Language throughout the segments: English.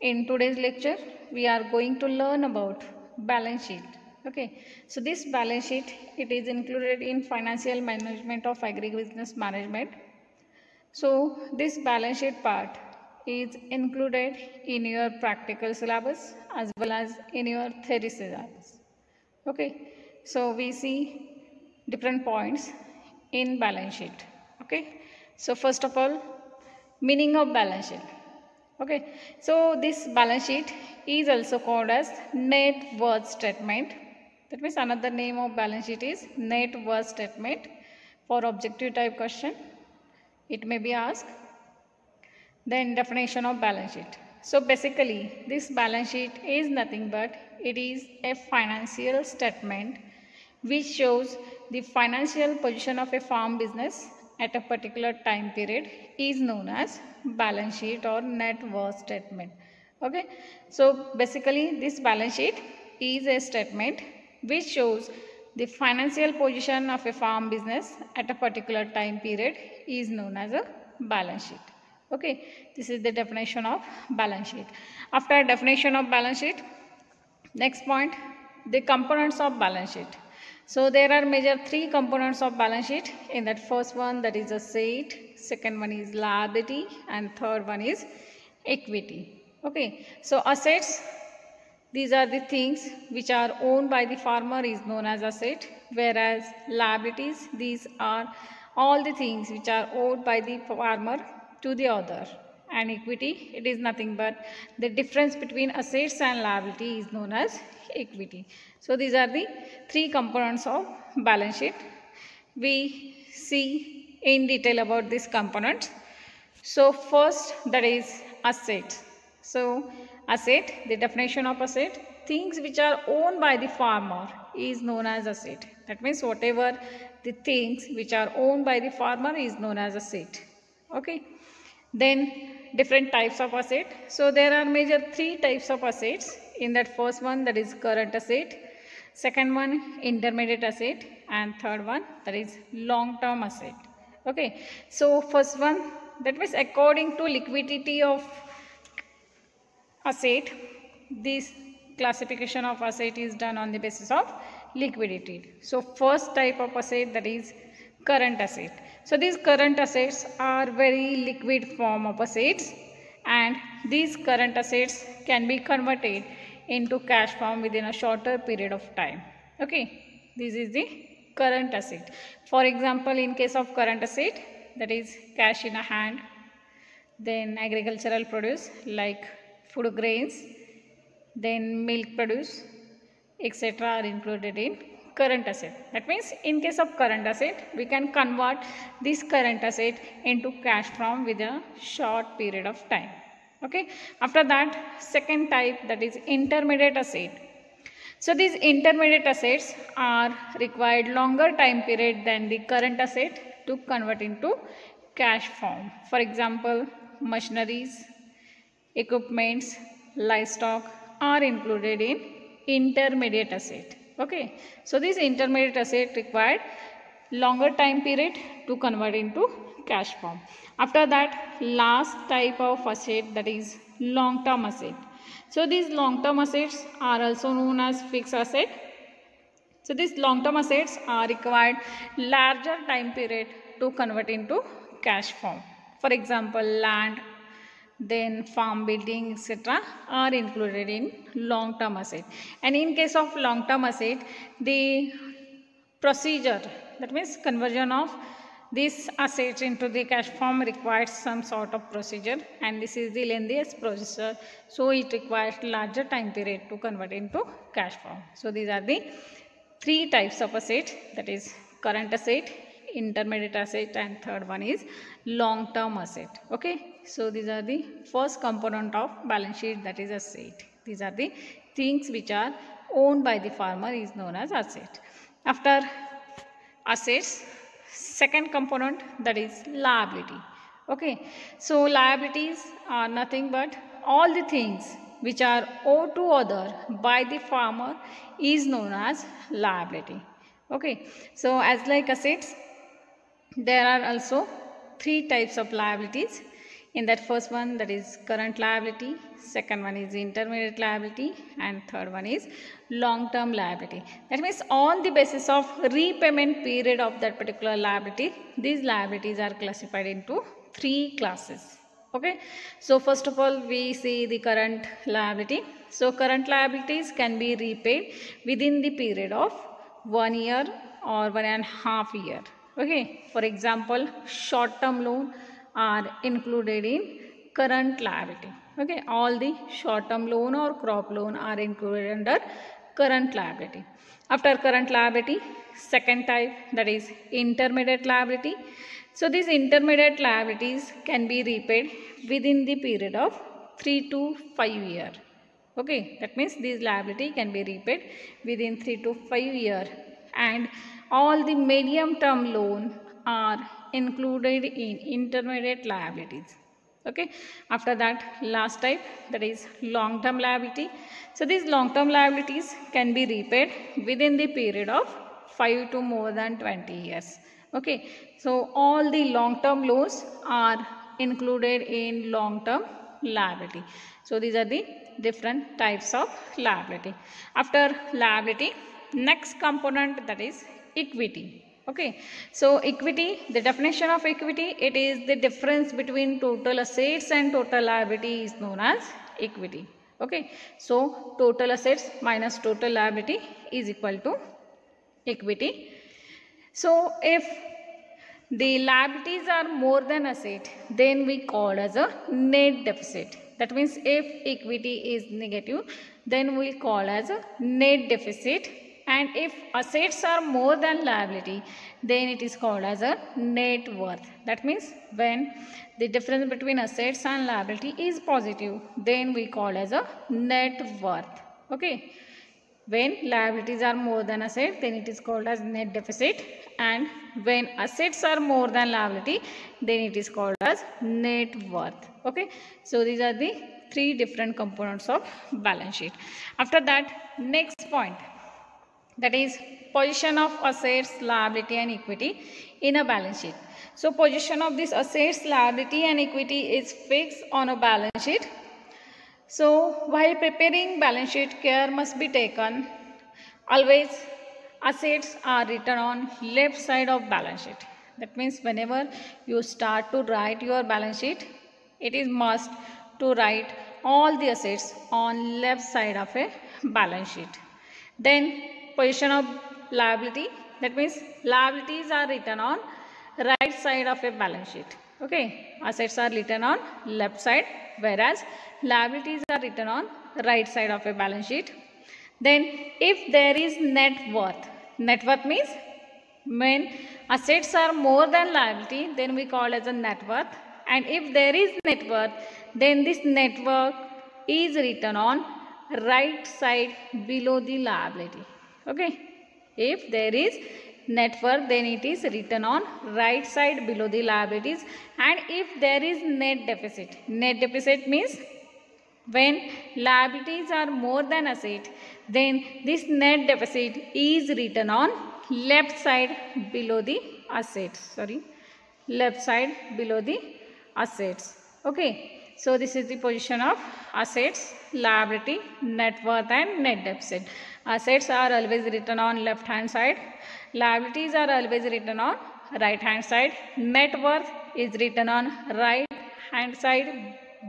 In today's lecture, we are going to learn about balance sheet. Okay, so this balance sheet it is included in financial management of agribusiness management. So this balance sheet part is included in your practical syllabus as well as in your theory syllabus. Okay, so we see different points in balance sheet. Okay, so first of all, meaning of balance sheet. Okay, so this balance sheet is also called as net worth statement. That means another name of balance sheet is net worth statement. For objective type question, it may be asked. Then definition of balance sheet. So basically, this balance sheet is nothing but it is a financial statement which shows the financial position of a farm business at a particular time period is known as balance sheet or net worth statement. Okay? So basically this balance sheet is a statement which shows the financial position of a farm business at a particular time period is known as a balance sheet. Okay? This is the definition of balance sheet. After definition of balance sheet next point the components of balance sheet so there are major three components of balance sheet. In that first one that is asset, second one is liability and third one is equity. Okay. So assets, these are the things which are owned by the farmer is known as asset whereas liabilities, these are all the things which are owed by the farmer to the other and equity it is nothing but the difference between assets and liability is known as equity. So these are the three components of balance sheet. We see in detail about these components. So first that is asset. So asset, the definition of asset, things which are owned by the farmer is known as asset. That means whatever the things which are owned by the farmer is known as asset. Okay. Then different types of asset. So there are major three types of assets. In that first one that is current asset, second one intermediate asset and third one that is long term asset. Okay. So first one that means according to liquidity of asset this classification of asset is done on the basis of liquidity. So first type of asset that is current asset. So these current assets are very liquid form of assets and these current assets can be converted into cash form within a shorter period of time. Okay, this is the current asset. For example, in case of current asset that is cash in a hand, then agricultural produce like food grains, then milk produce, etc. are included in current asset. That means in case of current asset, we can convert this current asset into cash from within a short period of time. Okay. After that, second type that is intermediate asset. So these intermediate assets are required longer time period than the current asset to convert into cash form. For example, machineries, equipments, livestock are included in intermediate asset. Okay. So this intermediate asset required longer time period to convert into cash form. After that last type of asset that is long term asset. So these long term assets are also known as fixed asset. So these long term assets are required larger time period to convert into cash form. For example, land, then farm building etc are included in long term asset. And in case of long term asset the procedure that means conversion of this asset into the cash form requires some sort of procedure and this is the lengthiest procedure so it requires larger time period to convert into cash form. So these are the three types of asset that is current asset intermediate asset and third one is long term asset okay so these are the first component of balance sheet that is asset. These are the things which are owned by the farmer is known as asset. After assets second component that is liability. Okay. So liabilities are nothing but all the things which are owed to other by the farmer is known as liability. Okay. So as like assets there are also three types of liabilities. In that first one that is current liability second one is intermediate liability and third one is long term liability. That means on the basis of repayment period of that particular liability these liabilities are classified into three classes. Okay? So first of all we see the current liability. So current liabilities can be repaid within the period of one year or one and a half year. Okay? For example short term loan are included in current liability. Okay all the short term loan or crop loan are included under current liability. After current liability second type that is intermediate liability. So these intermediate liabilities can be repaid within the period of 3 to 5 year. Okay that means these liability can be repaid within 3 to 5 year. And all the medium term loan are included in intermediate liabilities. Okay? After that last type that is long term liability. So these long term liabilities can be repaid within the period of 5 to more than 20 years. Okay? So all the long term loans are included in long term liability. So these are the different types of liability. After liability next component that is equity okay. So equity the definition of equity it is the difference between total assets and total liability is known as equity. Okay. So total assets minus total liability is equal to equity. So if the liabilities are more than asset then we call as a net deficit. That means if equity is negative then we call as a net deficit and if assets are more than liability then it is called as a net worth. That means when the difference between assets and liability is positive then we call as a net worth. Okay? When liabilities are more than assets then it is called as net deficit. And when assets are more than liability then it is called as net worth. Okay? So these are the three different components of balance sheet. After that next point that is position of assets, liability and equity in a balance sheet. So position of this assets, liability and equity is fixed on a balance sheet. So while preparing balance sheet care must be taken. Always assets are written on left side of balance sheet. That means whenever you start to write your balance sheet, it is must to write all the assets on left side of a balance sheet. Then position of liability. That means liabilities are written on right side of a balance sheet. Okay? Assets are written on left side whereas liabilities are written on right side of a balance sheet. Then if there is net worth net worth means when assets are more than liability then we call as a net worth. And if there is net worth then this net worth is written on right side below the liability okay. If there is net worth then it is written on right side below the liabilities. And if there is net deficit net deficit means when liabilities are more than asset then this net deficit is written on left side below the assets. Sorry left side below the assets. Okay. So this is the position of assets, liability, net worth and net deficit. Assets are always written on left hand side. Liabilities are always written on right hand side. Net worth is written on right hand side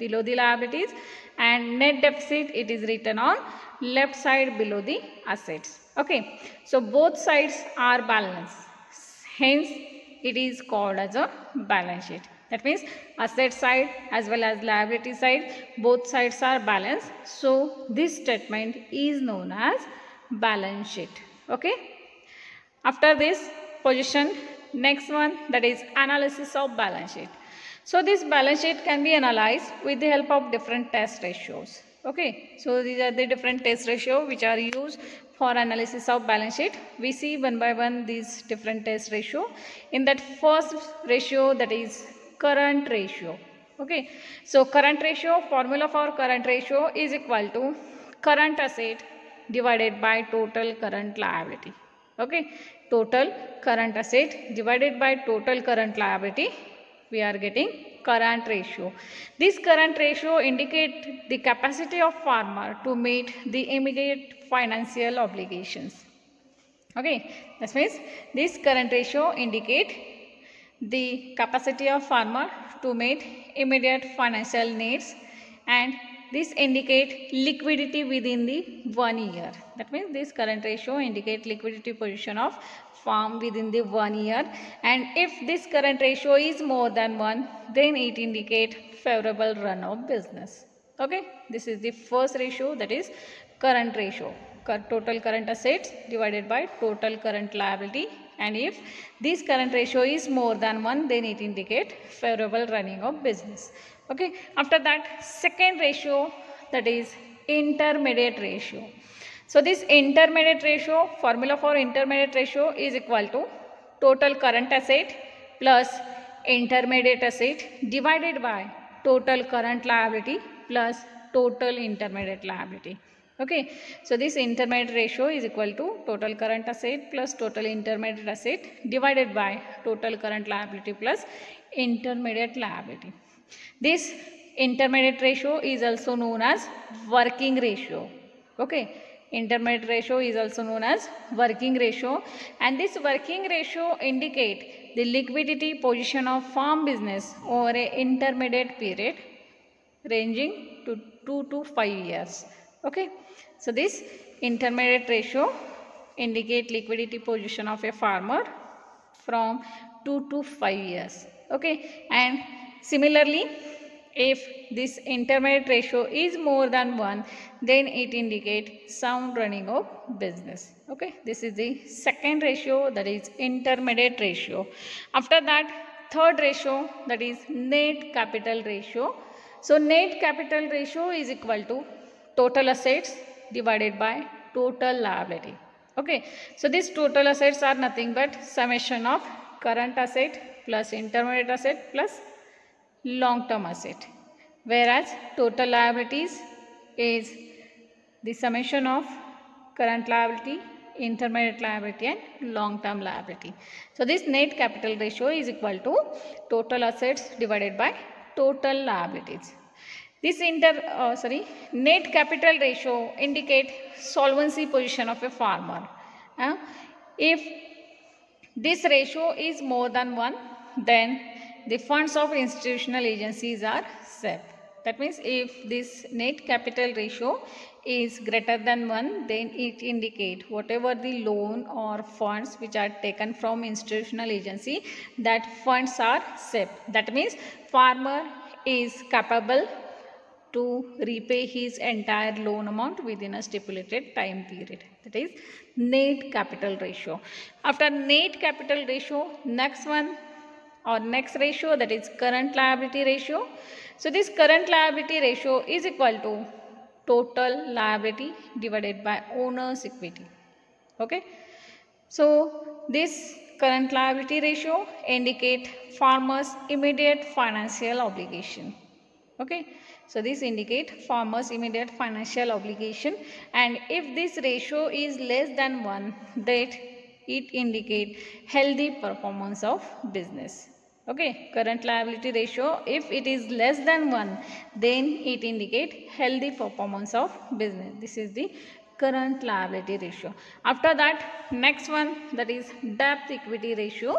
below the liabilities and net deficit it is written on left side below the assets. Okay. So both sides are balanced. Hence it is called as a balance sheet. That means asset side as well as liability side, both sides are balanced. So this statement is known as balance sheet. Okay. After this position, next one that is analysis of balance sheet. So this balance sheet can be analyzed with the help of different test ratios. Okay. So these are the different test ratio which are used for analysis of balance sheet. We see one by one these different test ratio. In that first ratio that is current ratio okay so current ratio formula for current ratio is equal to current asset divided by total current liability okay total current asset divided by total current liability we are getting current ratio. This current ratio indicate the capacity of farmer to meet the immediate financial obligations. Okay, that means this current ratio indicate the capacity of farmer to meet immediate financial needs and this indicate liquidity within the one year. That means this current ratio indicate liquidity position of farm within the one year. And if this current ratio is more than one then it indicate favorable run of business. Okay, this is the first ratio that is current ratio. Total current assets divided by total current liability. And if this current ratio is more than 1 then it indicate favorable running of business okay after that second ratio that is intermediate ratio. So this intermediate ratio formula for intermediate ratio is equal to total current asset plus intermediate asset divided by total current liability plus total intermediate liability. Okay so this intermediate ratio is equal to total current asset plus total intermediate asset divided by total current liability plus intermediate liability this intermediate ratio is also known as working ratio. Okay? Intermediate ratio is also known as working ratio. And this working ratio indicate the liquidity position of farm business over a intermediate period ranging to 2 to 5 years. Okay? So this intermediate ratio indicate liquidity position of a farmer from 2 to 5 years. Okay? And similarly if this intermediate ratio is more than 1 then it indicates sound running of business okay this is the second ratio that is intermediate ratio after that third ratio that is net capital ratio so net capital ratio is equal to total assets divided by total liability. Okay. So these total assets are nothing but summation of current asset plus intermediate asset plus long term asset. Whereas total liabilities is the summation of current liability, intermediate liability and long term liability. So this net capital ratio is equal to total assets divided by total liabilities. This inter, uh, sorry, net capital ratio indicate solvency position of a farmer. Uh, if this ratio is more than 1, then the funds of institutional agencies are safe. That means if this net capital ratio is greater than 1, then it indicate whatever the loan or funds which are taken from institutional agency, that funds are safe. That means farmer is capable to repay his entire loan amount within a stipulated time period. That is net capital ratio. After net capital ratio, next one or next ratio that is current liability ratio. So this current liability ratio is equal to total liability divided by owner's equity. Okay. So this current liability ratio indicate farmer's immediate financial obligation. Okay. So this indicate farmer's immediate financial obligation and if this ratio is less than 1 that it indicate healthy performance of business. Okay, current liability ratio if it is less than 1 then it indicate healthy performance of business. This is the current liability ratio. After that next one that is debt equity ratio.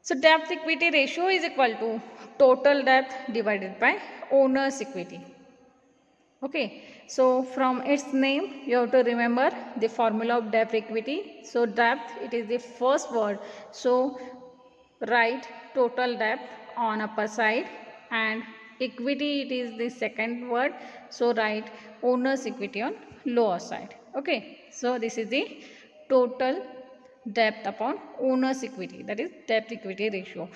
So debt equity ratio is equal to total debt divided by owner's equity. Okay, so from its name you have to remember the formula of debt equity. So debt it is the first word. So write total debt on upper side and equity it is the second word. So write owner's equity on lower side. Okay, so this is the total debt upon owner's equity that is debt equity ratio.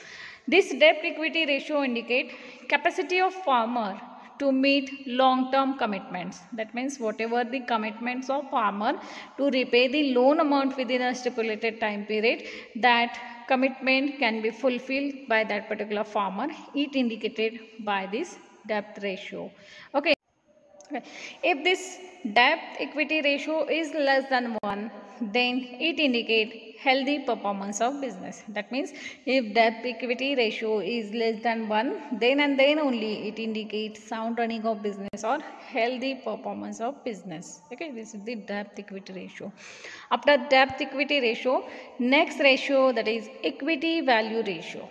This debt equity ratio indicate capacity of farmer to meet long term commitments. That means whatever the commitments of farmer to repay the loan amount within a stipulated time period that commitment can be fulfilled by that particular farmer it indicated by this debt ratio. Okay. If this debt equity ratio is less than 1, then it indicate healthy performance of business. That means if debt equity ratio is less than 1, then and then only it indicates sound running of business or healthy performance of business. Okay, this is the debt equity ratio. After debt equity ratio, next ratio that is equity value ratio.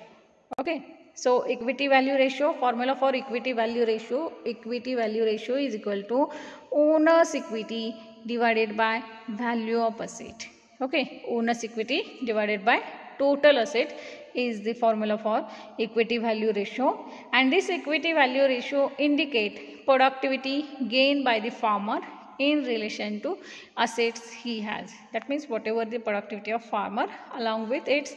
Okay, so equity value ratio, formula for equity value ratio, equity value ratio is equal to owner's equity divided by value of asset. Okay, owner's equity divided by total asset is the formula for equity value ratio and this equity value ratio indicate productivity gained by the farmer in relation to assets he has. That means whatever the productivity of farmer along with its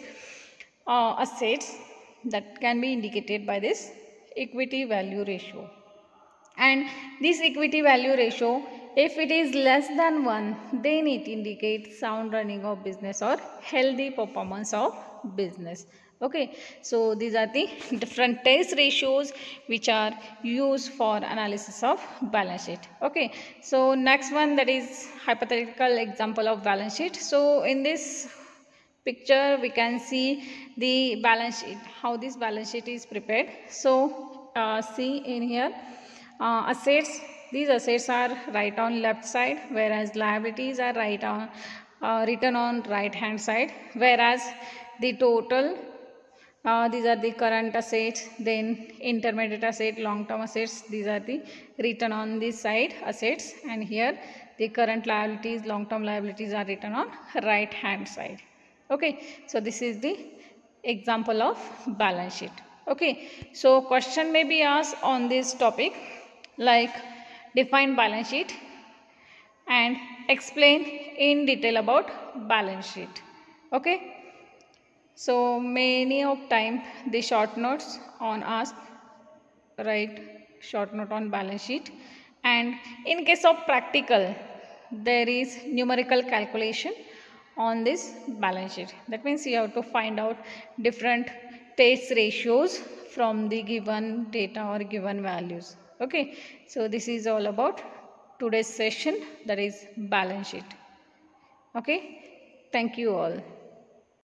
uh, assets that can be indicated by this equity value ratio. And this equity value ratio, if it is less than 1, then it indicates sound running of business or healthy performance of business. Okay, so these are the different test ratios which are used for analysis of balance sheet. Okay, so next one that is hypothetical example of balance sheet. So in this picture we can see the balance sheet how this balance sheet is prepared. So uh, see in here uh, assets these assets are right on left side whereas liabilities are right on uh, written on right hand side whereas the total uh, these are the current assets then intermediate asset long term assets these are the written on this side assets and here the current liabilities long term liabilities are written on right hand side okay so this is the example of balance sheet. Okay so question may be asked on this topic like define balance sheet and explain in detail about balance sheet. Okay so many of time the short notes on ask write short note on balance sheet. And in case of practical there is numerical calculation on this balance sheet. That means you have to find out different test ratios from the given data or given values. Okay, so this is all about today's session that is balance sheet. Okay, thank you all.